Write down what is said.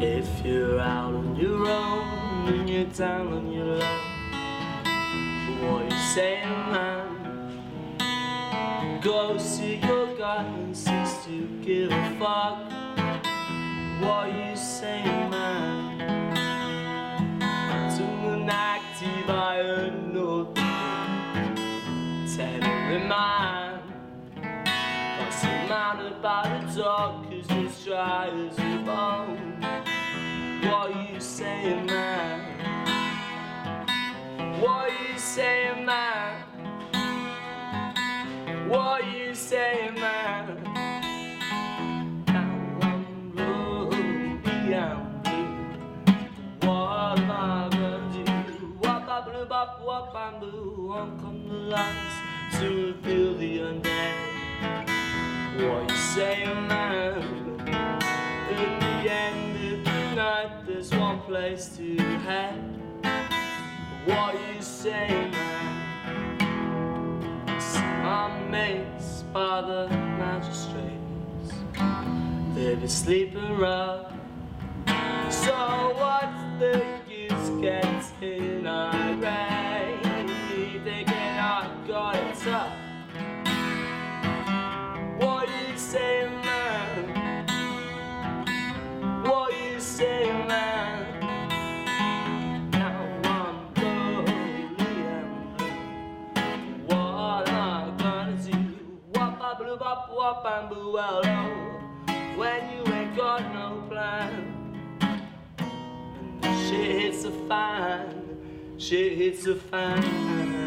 If you're out on your own and you're down on your luck, what you saying, man? Go see your guy and cease to give a fuck. What you saying? Telling man. What's the about the dog? Cause it's dry as a bone. What you saying, man? What you saying, man? What you saying, man? What am I gonna do? Come to reveal the undead. What you saying, man? At the end of the night, there's one place to head. What you say, man? My mates by the magistrates, they be sleeping rough. So what's the use getting I got it tough. What you say, man? What you say, man? Blue. A bop wop and boo well oh, When you ain't got no plan shit hits the fan Shit hits the fan